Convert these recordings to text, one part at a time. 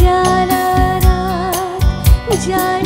जाना रात जाना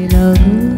thì lớn.